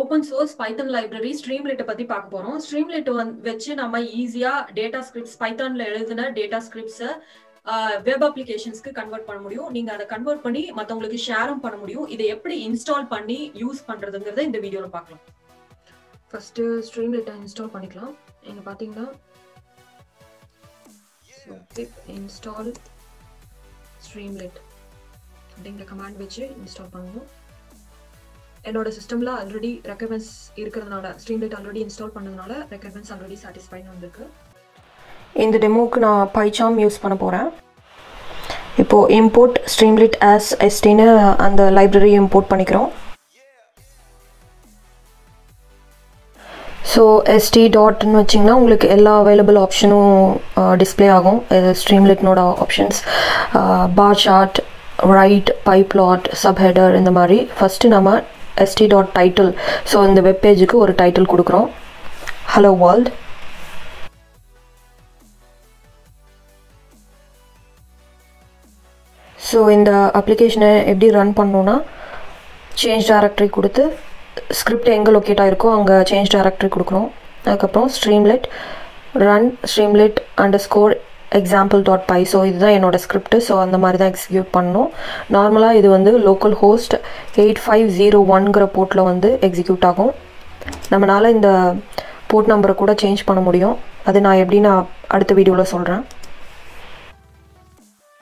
Open source பைத்தன் library ஸ்ட்ரீம்லெட்டை பத்தி பார்க்க போறோம். ஸ்ட்ரீம்லெட் வச்சு நம்ம ஈஸியா டேட்டா ஸ்கிரிப்ட்ஸ் பைத்தான்ல எழுதின டேட்டா ஸ்கிரிப்ட்ஸை வெப் அப்ளிகேஷன்ஸ்க்கு கன்வெர்ட் பண்ண முடியும். நீங்க அதை கன்வெர்ட் பண்ணி மத்தவங்களுக்கு ஷேரும் பண்ண முடியும். இதை எப்படி இன்ஸ்டால் பண்ணி யூஸ் பண்ணுறதுங்கிறத இந்த வீடியோல பார்க்கலாம். ஃபர்ஸ்ட் ஸ்ட்ரீம்லெட்டை இன்ஸ்டால் பண்ணிக்கலாம். நீங்க பாத்தீங்கன்னா இன்ஸ்டால் ஸ்ட்ரீம்லெட் அப்படிங்கிற கமாண்ட் வச்சு இன்ஸ்டால் பண்ணணும். என்னோட சிஸ்டம்ல ஆல்ரெடி ரெக்கமெண்ட்ஸ் இருக்கிறதுனால ஸ்ட்ரீம் லைட் ஆல்ரெடி இன்ஸ்டால் பண்ணதுனால ரெக்கமெண்ட்ஸ் ஆல்ரெடி சாட்டிஸ்ஃபைன்னு வந்திருக்கு. இந்த டெமோக்கு நான் பைச்சாம் யூஸ் பண்ண போகிறேன் இப்போது இம்போர்ட் ஸ்ட்ரீம்லிட் ஆஸ் எஸ்டின்னு அந்த லைப்ரரி இம்போர்ட் பண்ணிக்கிறோம். ஸோ எஸ்டி டாட்னு வச்சிங்கன்னா உங்களுக்கு எல்லா அவைலபிள் ஆப்ஷனும் டிஸ்பிளே ஆகும். ஸ்ட்ரீம்லிட்னோட options bar chart write pyplot subheader இந்த மாதிரி. ஃபஸ்ட்டு நம்ம எஸ்டி டாட் டைட்டில் ஸோ இந்த வெப் பேஜுக்கு ஒரு டைட்டில் கொடுக்குறோம். ஹலோ வேர்ல்ட் ஸோ இந்த அப்ளிகேஷனை எப்படி ரன் பண்ணோன்னா சேஞ்ச் டேரக்டரி கொடுத்து ஸ்கிரிப்ட் எங்கே லொக்கேட் ஆகிருக்கோ அங்கே சேஞ்ச் டேரக்டரி கொடுக்குறோம். அதுக்கப்புறம் Streamlit run Streamlit underscore example dot py so இதுதான் என்னோடய ஸ்கிரிப்ட் ஸோ அந்த மாதிரி தான் எக்ஸிக்யூட் பண்ணணும் நார்மலாக இது வந்து local host eight five zero ஒன்கிற போர்ட்டில் வந்து எக்ஸிக்யூட் ஆகும். நம்மளால் இந்த போர்ட் நம்பரை கூட சேஞ்ச் பண்ண முடியும். அது நான் எப்படி நான் அடுத்த வீடியோவில் சொல்கிறேன்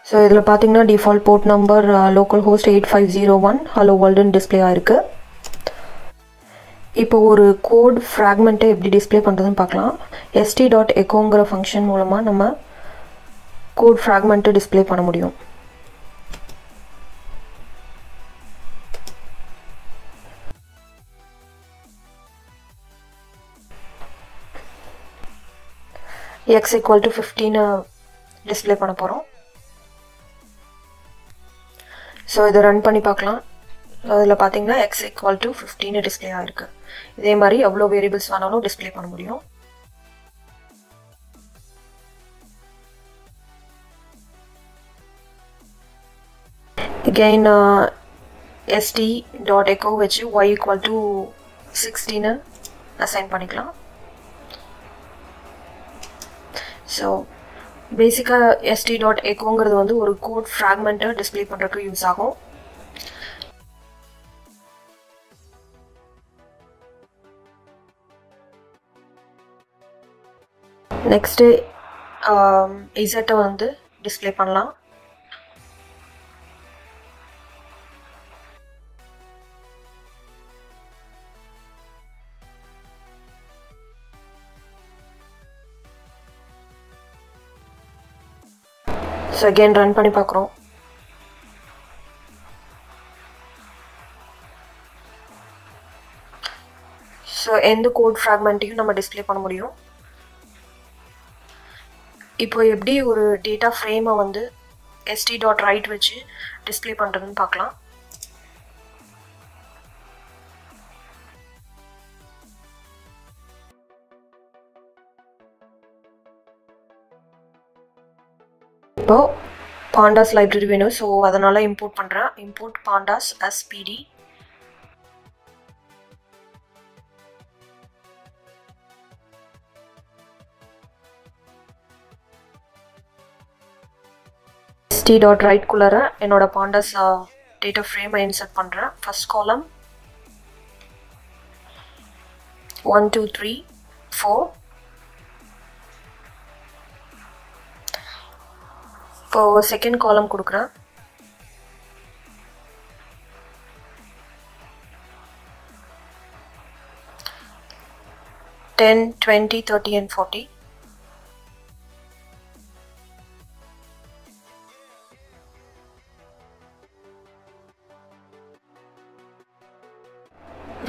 ஸோ இதில் பார்த்தீங்கன்னா default port number local host eight five zero one hello வேர்ல்டுன்னு display ஆயிருக்கு. இப்போ ஒரு கோட் ஃப்ராக்மெண்ட்டை எப்படி டிஸ்பிளே பண்ணுறதுன்னு பார்க்கலாம். எஸ்டி டாட் எக்கோங்கிற ஃபங்க்ஷன் மூலமாக நம்ம கோட் ஃப்ராக்மெண்ட்டு டிஸ்பிளே பண்ண முடியும். எக்ஸ் ஈக்குவல் டு ஃபிஃப்டீனை டிஸ்பிளே பண்ண போகிறோம் ஸோ இதை ரன் பண்ணி பார்க்கலாம். அதில் பார்த்தீங்கன்னா எக்ஸ் ஈக்குவல் டு ஃபிஃப்டின்னு டிஸ்பிளே ஆகிருக்கு இதே மாதிரி எவ்வளோ வேரியபிள்ஸ் வேணாலும் டிஸ்பிளே பண்ண முடியும். அகெயின் எஸ்டி டாட் எக்கோ வச்சு ஒய் ஈக்குவல் டு சிக்ஸ்டீன்னு அசைன் பண்ணிக்கலாம். ஸோ பேசிக்காக எஸ்டி டாட் எக்கோங்கிறது வந்து ஒரு கோட் ஃப்ராக்மெண்ட்டை டிஸ்பிளே பண்ணுறதுக்கு யூஸ் ஆகும். நெக்ஸ்ட்டு இசட்டை um, வந்து டிஸ்பிளே பண்ணலாம். ஸோ அகெயின் ரன் பண்ணி பார்க்குறோம். ஸோ எந்த கோட் ஃப்ராக்மெண்ட்டையும் நம்ம டிஸ்பிளே பண்ண முடியும். இப்போ எப்படி ஒரு டேட்டா ஃப்ரேமை வந்து எஸ்டி டாட் ரைட் வச்சு டிஸ்பிளே பண்ணுறதுன்னு பார்க்கலாம். பாண்டாஸ் லைப்ரரி வேணும். ஸோ அதனால் இம்போர்ட் பண்ணுறேன் import pandas SPD ST dot write குள்ளார என்னோட பாண்டாஸ் டேட்டா ஃப்ரேமை இன்சர்ட் பண்ணுறேன் first column one two three four இப்போ செகண்ட் காலம் கொடுக்குறான். Ten twenty thirty and forty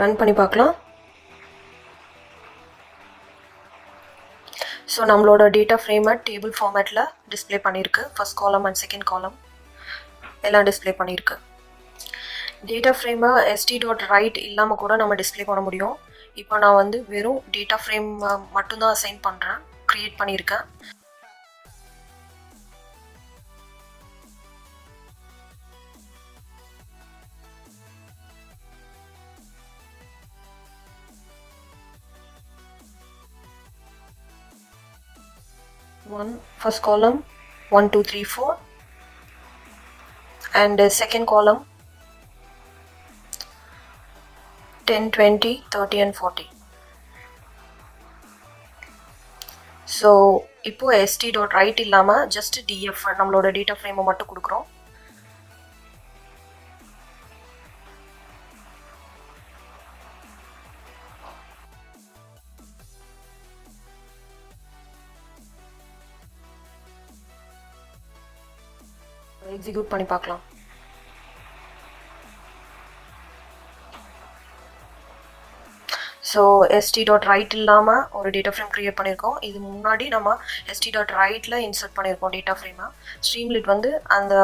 run பண்ணி பார்க்கலாம். ஸோ நம்மளோட டேட்டா ஃப்ரேமை டேபிள் ஃபார்மேட்டில் டிஸ்பிளே பண்ணியிருக்கு first column and second column எல்லாம் டிஸ்பிளே பண்ணியிருக்கு டேட்டா ஃப்ரேமை எஸ்டி டாட் ரைட் இல்லாமல் கூட நம்ம டிஸ்பிளே பண்ண முடியும். இப்போ நான் வந்து வெறும் டேட்டா ஃப்ரேம் மட்டும்தான் அசைன் பண்ணுறேன் க்ரியேட் பண்ணியிருக்கேன். one first column 1 2 3 4 and uh, second column 10 20 30 and 40 so இப்போ எஸ்டி டாட் ரைட் இல்லாமல் ஜஸ்ட் டிஎஃப் நம்மளோட டேட்டா ஃப்ரேமை மட்டும் கொடுக்குறோம் execute பண்ணி பார்க்கலாம். ஸோ எஸ்டி டாட் ரைட் இல்லாமல் ஒரு டேட்டா ஃப்ரேம் க்ரியேட் பண்ணியிருக்கோம். இது முன்னாடி நம்ம எஸ்டி டாட் ரைட்டில் இன்சர்ட் பண்ணியிருக்கோம் டேட்டா ஃப்ரேமாக ஸ்ட்ரீம்லிட் வந்து அந்த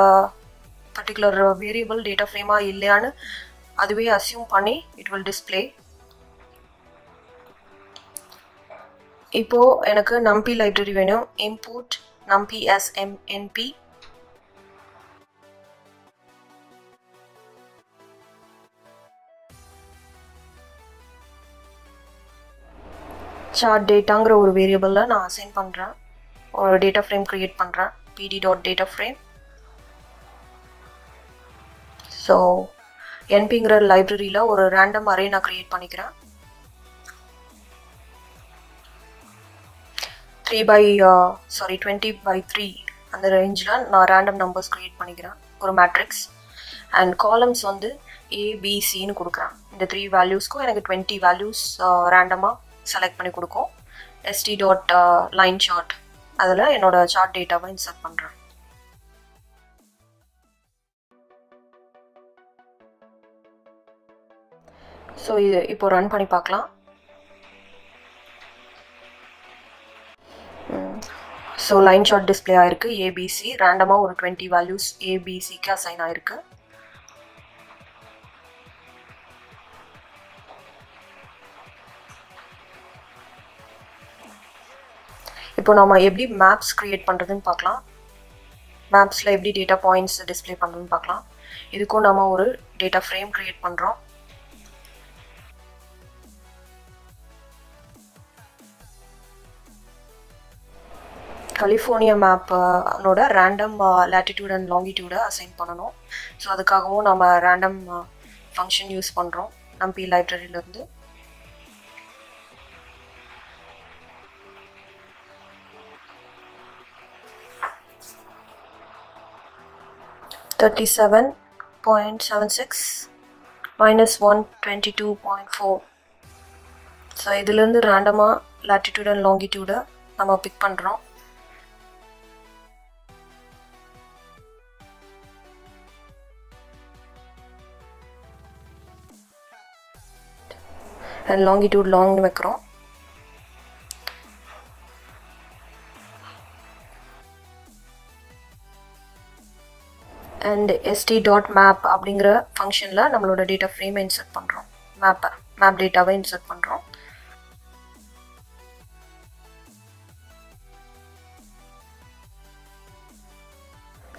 பர்டிகுலர் வேரியபிள் டேட்டா ஃப்ரேமாக இல்லையான்னு அதுவே அசியூம் பண்ணி இட் வில் டிஸ்பிளே இப்போது எனக்கு நம்பி லைப்ரரி வேணும். இம்போர்ட் நம்பி எஸ் சார்ட் டேட்டாங்கிற ஒரு வேரியபிளில் நான் அசைன் பண்ணுறேன் ஒரு டேட்டா ஃப்ரேம் க்ரியேட் பண்ணுறேன் PD dot data frame so என்பிங்கிற லைப்ரரியில் ஒரு ரேண்டம் அரே நான் க்ரியேட் பண்ணிக்கிறேன். Three by sorry twenty by three அந்த ரேஞ்சில் நான் ரேண்டம் நம்பர்ஸ் க்ரியேட் பண்ணிக்கிறேன். ஒரு மேட்ரிக்ஸ் அண்ட் காலம்ஸ் வந்து ஏபிசின்னு கொடுக்குறேன். இந்த த்ரீ வேல்யூஸ்க்கும் எனக்கு டுவெண்ட்டி வேல்யூஸ் ரேண்டமாக செலக்ட் பண்ணி கொடுக்கும். எஸ்டி டாட் லைன் சார்ட் அதில் என்னோட சார்ட் டேட்டாவை இன்சர்ட் பண்ணுறேன் ஸோ இது இப்போ ரன் பண்ணி பார்க்கலாம். ஸோ லைன் ஷாட் டிஸ்பிளே ஆயிருக்கு. ஏபிசி ரேண்டமாக ஒரு டுவெண்ட்டி வேல்யூஸ் ஏபிசிக்கு அசைன் ஆயிருக்கு. இப்போ நம்ம எப்படி மேப்ஸ் க்ரியேட் பண்ணுறதுன்னு பார்க்கலாம். மேப்ஸில் எப்படி டேட்டா பாயிண்ட்ஸ் டிஸ்பிளே பண்ணுறதுன்னு பார்க்கலாம். இதுக்கும் நம்ம ஒரு டேட்டா ஃப்ரேம் க்ரியேட் பண்ணுறோம் கலிஃபோர்னியா மேப்போட ரேண்டம் லேட்டிடியூட் அண்ட் லாங்கிடியூடை அசைன் பண்ணணும். ஸோ அதுக்காகவும் நம்ம ரேண்டம் ஃபங்க்ஷன் யூஸ் பண்ணுறோம் NumPy லைப்ரரியிலேருந்து thirty seven point seven six minus one twenty two point four so இதுலேருந்து ரேண்டமாக லாட்டிடியூட் அண்ட் லாங்கிடியூடை நம்ம பிக் பண்ணுறோம் அண்ட் லாங்கிடியூட் லாங்னு வைக்கிறோம். அண்ட் எஸ்டி டாட் மேப் அப்படிங்கிற ஃபங்க்ஷனில் நம்மளோட டேட்டா ஃப்ரேமை இன்சர்ட் பண்ணுறோம் மேப்பை மேப் டேட்டாவை இன்சர்ட் பண்ணுறோம்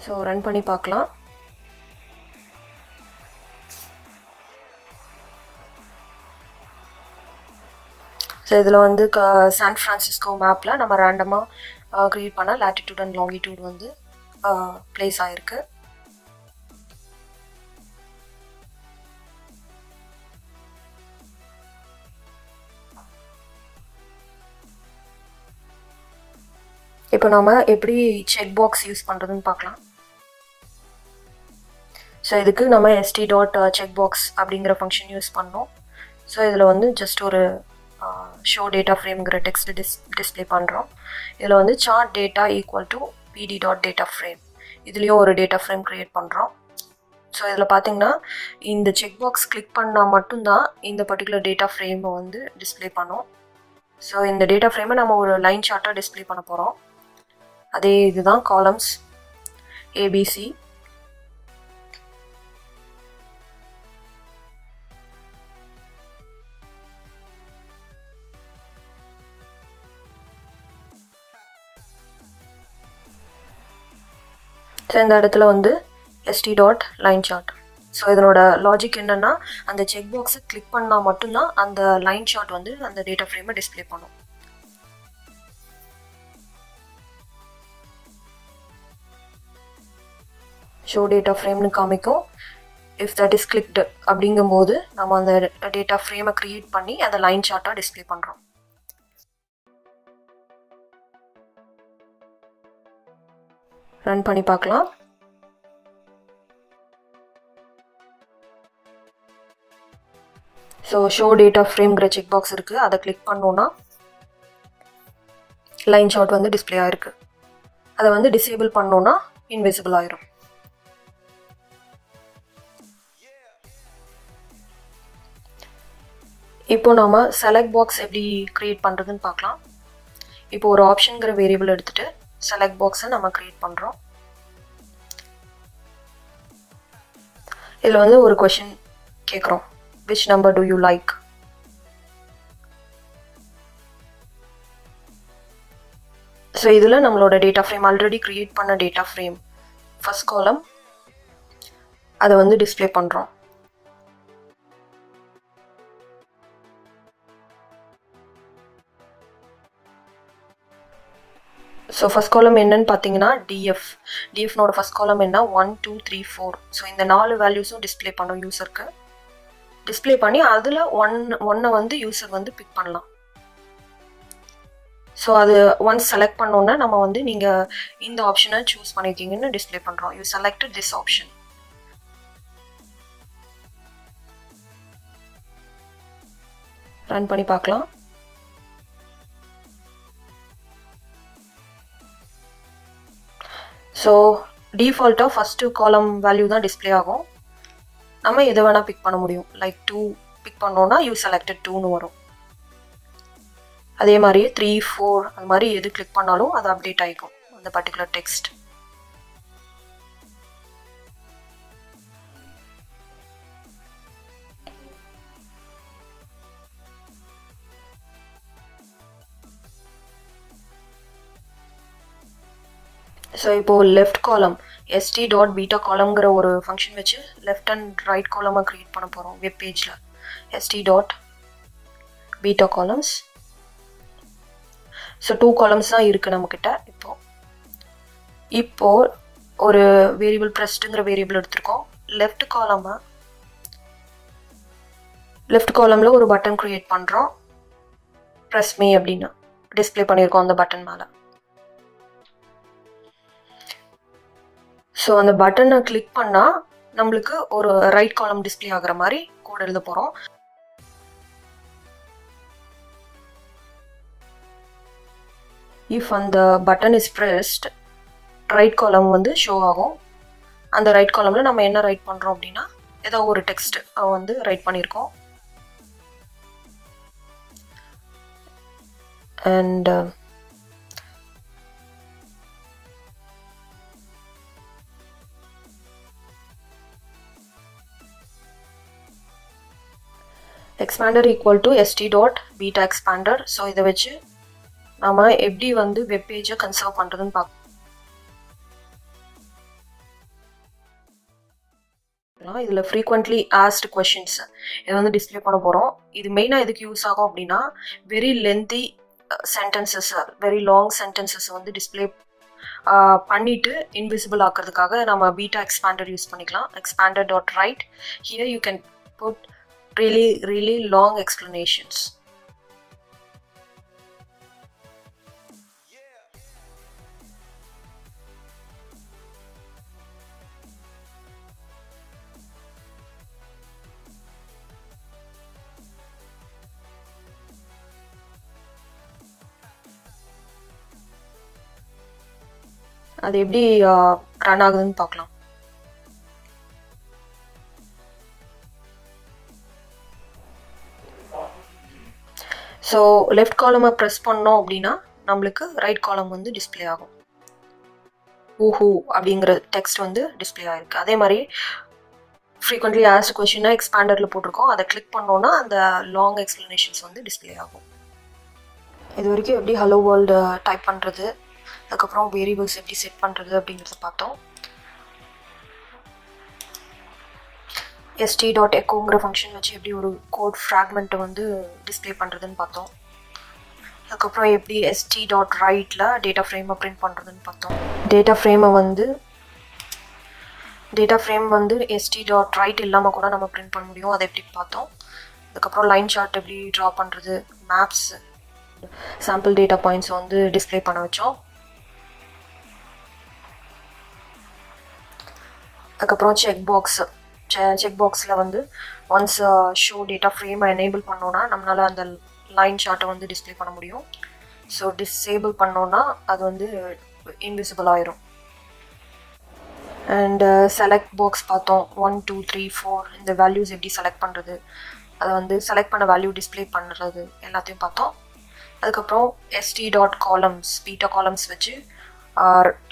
ஸோ ரன் பண்ணி பார்க்கலாம். ஸோ இதில் வந்து க சான் ஃப்ரான்சிஸ்கோ மேப்பில் நம்ம ரேண்டமாக க்ரியேட் பண்ண லேட்டிடியூட் அண்ட் லாங்கிடியூட் வந்து ப்ளேஸ் ஆகிருக்கு இப்போ நம்ம எப்படி செக் பாக்ஸ் யூஸ் பண்ணுறதுன்னு பார்க்கலாம். ஸோ இதுக்கு நம்ம எஸ்டி டாட் செக் பாக்ஸ் அப்படிங்கிற ஃபங்க்ஷன் யூஸ் பண்ணோம். ஸோ இதில் வந்து ஜஸ்ட் ஒரு ஷோ டேட்டா ஃப்ரேம்ங்கிற டெக்ஸ்ட் டிஸ் டிஸ்பிளே பண்ணுறோம் இதில் வந்து chart data equal to PD dot data frame இதுலேயும் ஒரு டேட்டா ஃப்ரேம் க்ரியேட் பண்ணுறோம் ஸோ இதில் பார்த்தீங்கன்னா இந்த செக் பாக்ஸ் கிளிக் பண்ணால் மட்டும்தான் இந்த பர்டிகுலர் டேட்டா ஃப்ரேமை வந்து டிஸ்பிளே பண்ணும். ஸோ இந்த டேட்டா ஃப்ரேமை நம்ம ஒரு லைன் சார்ட்டாக டிஸ்பிளே பண்ண போகிறோம் அதே இதுதான் காலம்ஸ் ஏபிசி ஸோ இந்த இடத்துல வந்து ST dot line chart so இதனோட லாஜிக் என்னென்னா அந்த செக் பாக்ஸை கிளிக் பண்ணால் மட்டும்தான் அந்த லைன் ஷாட் வந்து அந்த டேட்டா ஃப்ரேமை டிஸ்பிளே பண்ணும். ஷோ டேட்டா ஃப்ரேம்னு காமிக்கும். இஃப் தட் இஸ் கிளிக்டு அப்படிங்கும்போது நம்ம அந்த டேட்டா ஃப்ரேமை க்ரியேட் பண்ணி அதை லைன் சார்ட்டாக டிஸ்பிளே பண்ணுறோம் ரன் பண்ணி பார்க்கலாம். ஸோ ஷோ டேட்டா ஃப்ரேம்ங்கிற செக் பாக்ஸ் இருக்குது அதை கிளிக் பண்ணோன்னா லைன் ஷாட் வந்து டிஸ்பிளே ஆயிருக்கு. அதை வந்து டிசேபிள் பண்ணோன்னா இன்விசிபிள் ஆயிரும். இப்போ நாம் செலக்ட் பாக்ஸ் எப்படி க்ரியேட் பண்ணுறதுன்னு பார்க்கலாம். இப்போ ஒரு ஆப்ஷனுங்கிற வேரியபிள் எடுத்துகிட்டு செலக்ட் பாக்ஸை நம்ம க்ரியேட் பண்ணுறோம் இதில் வந்து ஒரு கொஷின் கேட்குறோம் which number do you like so இதில் நம்மளோட டேட்டா ஃப்ரேம் ஆல்ரெடி க்ரியேட் பண்ண டேட்டா ஃப்ரேம் ஃபஸ்ட் காலம் அதை வந்து டிஸ்பிளே பண்ணுறோம் ஸோ ஃபஸ்ட் காலம் என்னன்னு பார்த்தீங்கன்னா டிஎஃப் டிஎஃப்னோட ஃபஸ்ட் காலம் என்ன? One two three four so இந்த நாலு வேல்யூஸும் டிஸ்பிளே பண்ணும் யூசருக்கு டிஸ்பிளே பண்ணி அதில் ஒன் ஒன்னை வந்து யூசர் வந்து பிக் பண்ணலாம். ஸோ அது ஒன்ஸ் செலக்ட் பண்ணோன்னா நம்ம வந்து நீங்கள் இந்த ஆப்ஷனை சூஸ் பண்ணியிருக்கீங்கன்னு டிஸ்பிளே பண்ணுறோம் you select this option run பண்ணி பார்க்கலாம் ஸோ டிஃபால்ட்டாக ஃபஸ்ட்டு காலம் வேல்யூ தான் டிஸ்பிளே ஆகும். நம்ம எதை வேணால் பிக் பண்ண முடியும். லைக் டூ பிக் பண்ணோன்னா யூ செலக்டட் டூன்னு வரும். அதே மாதிரியே த்ரீ ஃபோர் அது மாதிரி எது கிளிக் பண்ணாலும் அது அப்டேட் ஆகிக்கும் அந்த பர்டிகுலர் டெக்ஸ்ட் ஸோ இப்போது left column ST dot beta காலம்ங்கிற ஒரு ஃபங்க்ஷன் வச்சு லெஃப்ட் அண்ட் ரைட் காலமாக க்ரியேட் பண்ண போகிறோம் வெப் பேஜில் ST dot beta columns so two columns தான் இருக்குது நம்மக்கிட்ட இப்போது இப்போது ஒரு வேரியபிள் ப்ரெஸ்ட்டுங்கிற வேரியபிள் எடுத்திருக்கோம். லெஃப்ட் காலமை லெஃப்ட் காலமில் ஒரு பட்டன் க்ரியேட் பண்ணுறோம் ப்ரெஸ் மீ அப்படின்னு டிஸ்பிளே பண்ணியிருக்கோம் அந்த பட்டன் மேலே. ஸோ அந்த பட்டனை கிளிக் பண்ணால் நம்மளுக்கு ஒரு ரைட் காலம் டிஸ்பிளே ஆகிற மாதிரி கோட் எழுத போகிறோம் இஃப் அந்த பட்டன் இஸ் ப்ரெஸ்ட் ரைட் காலம் வந்து ஷோ ஆகும். அந்த ரைட் காலமில் நம்ம என்ன ரைட் பண்ணுறோம் அப்படின்னா ஏதோ ஒரு டெக்ஸ்ட் வந்து ரைட் பண்ணியிருக்கோம் and expander equal to ST dot beta expander so இதை வச்சு நம்ம எப்படி வந்து வெப் பேஜை கன்சர்வ் பண்ணுறதுன்னு பார்க்கலாம். இதில் ஃப்ரீக்வெண்ட்லி ஆஸ்ட் கொஷின்ஸ் இதை வந்து டிஸ்பிளே பண்ண போகிறோம் இது மெயினாக எதுக்கு யூஸ் ஆகும் அப்படின்னா very lengthy sentences very long sentences வந்து டிஸ்பிளே பண்ணிட்டு இன்விசிபிள் ஆக்கிறதுக்காக நம்ம பீட்டா எக்ஸ்பேண்டர் யூஸ் பண்ணிக்கலாம். Expander dot write here you can put really really long explanations அது எப்படி ரன் ஆகுதுன்னு பார்க்கலாம் ஸோ லெஃப்ட் காலமை ப்ரெஸ் பண்ணோம் அப்படின்னா நம்மளுக்கு ரைட் காலம் வந்து டிஸ்பிளே ஆகும். ஊஹூ அப்படிங்கிற டெக்ஸ்ட் வந்து டிஸ்பிளே ஆகிருக்கு அதே மாதிரி ஃப்ரீக்வெண்ட்லி ஆஸ்ட் கொஷினாக எக்ஸ்பேண்டரில் போட்டிருக்கோம். அதை கிளிக் பண்ணோன்னா அந்த லாங் எக்ஸ்ப்ளனேஷன்ஸ் வந்து டிஸ்பிளே ஆகும். இது வரைக்கும் எப்படி ஹலோ வேர்ல்டு டைப் பண்ணுறது அதுக்கப்புறம் வேரியபிள்ஸ் எப்படி செட் பண்ணுறது அப்படிங்கிறத பார்த்தோம். எஸ்டி டாட் எக்கோங்கிற ஃபங்க்ஷன் வச்சு எப்படி ஒரு கோட் ஃப்ராக்மெண்ட்டை வந்து டிஸ்பிளே பண்ணுறதுன்னு பார்த்தோம். அதுக்கப்புறம் எப்படி எஸ்டி டாட் ரைட்டில் டேட்டா ஃப்ரேமை பிரிண்ட் பண்ணுறதுன்னு பார்த்தோம். டேட்டா ஃப்ரேமை வந்து டேட்டா ஃப்ரேம் வந்து எஸ்டி டாட் ரைட் இல்லாமல் கூட நம்ம பிரிண்ட் பண்ண முடியும். அதை எப்படி பார்த்தோம். அதுக்கப்புறம் லைன் சார்ட் எப்படி ட்ரா பண்ணுறது மேப்ஸ் சாம்பிள் டேட்டா பாயிண்ட்ஸ் வந்து டிஸ்பிளே பண்ண வச்சோம். அதுக்கப்புறம் செக் பாக்ஸு செக் பாக்ஸில் வந்து ஒன்ஸ் ஷோ டேட்டா ஃப்ரேமை எனேபிள் பண்ணோன்னா நம்மளால் அந்த லைன் ஷார்ட்டை வந்து டிஸ்பிளே பண்ண முடியும். ஸோ டிசேபிள் பண்ணோன்னா அது வந்து இன்விசிபிள் ஆயிரும். அண்ட் செலக்ட் பாக்ஸ் பார்த்தோம். ஒன் டூ த்ரீ ஃபோர் இந்த வேல்யூஸ் எப்படி செலக்ட் பண்ணுறது அதை வந்து செலக்ட் பண்ண வேல்யூ டிஸ்பிளே பண்ணுறது எல்லாத்தையும் பார்த்தோம். அதுக்கப்புறம் ST dot columns beta columns வச்சு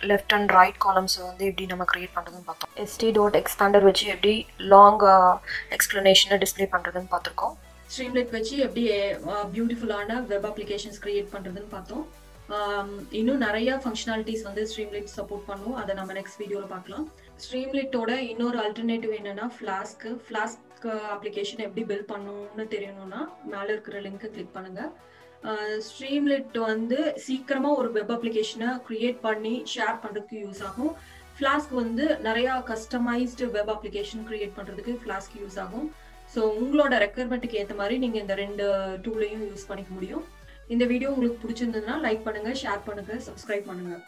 லெஃப்ட் அண்ட் ரைட் காலம்ஸை வந்து எப்படி நம்ம க்ரியேட் பண்ணுறதுன்னு பார்த்தோம் எஸ்டி டாட் எக்ஸ்பேண்டர் வச்சு எப்படி லாங் எக்ஸ்ப்ளனேஷனை uh, டிஸ்பிளே பண்ணுறதுன்னு பார்த்துருக்கோம். ஸ்ட்ரீம்லைட் வச்சு எப்படி பியூட்டிஃபுல்லான வெப் அப்ளிகேஷன்ஸ் க்ரியேட் பண்ணுறதுன்னு பார்த்தோம் இன்னும் நிறைய ஃபங்க்ஷனாலிட்டிஸ் வந்து ஸ்ட்ரீம்லைட் சப்போர்ட் பண்ணும். அதை நம்ம நெக்ஸ்ட் வீடியோவில் பார்க்கலாம். ஸ்ட்ரீம்லைட்டோட இன்னொரு அல்டர்னேட்டிவ் என்னன்னா ஃப்ளாஸ்க்கு ஃப்ளாஸ்க் அப்ளிகேஷன் எப்படி பில்ட் பண்ணணும்னு தெரியணும்னா மேலே இருக்கிற லிங்க்கை கிளிக் பண்ணுங்கள் ஸ்ட்ரீம்லிட் வந்து சீக்கிரமாக ஒரு வெப் அப்ளிகேஷனை க்ரியேட் பண்ணி ஷேர் பண்ணுறதுக்கு யூஸ் ஆகும். ஃப்ளாஸ்க் வந்து நிறையா கஸ்டமைஸ்டு வெப் அப்ளிகேஷன் க்ரியேட் பண்ணுறதுக்கு ஃப்ளாஸ்க் யூஸ் ஆகும். ஸோ உங்களோட ரெக்குயர்மெண்ட்டுக்கு ஏற்ற மாதிரி நீங்கள் இந்த ரெண்டு டூலையும் யூஸ் பண்ணிக்க முடியும். இந்த வீடியோ உங்களுக்கு பிடிச்சிருந்ததுன்னா லைக் பண்ணுங்கள் ஷேர் பண்ணுங்கள் சப்ஸ்கிரைப் பண்ணுங்கள்